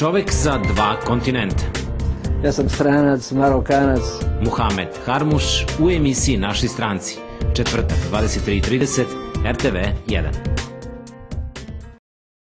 Čovek sa dva kontinenta. Ja sam stranac, marokanac. Muhamed Harmuš u emisiji Naši stranci. Četvrtak, 23.30, RTV 1.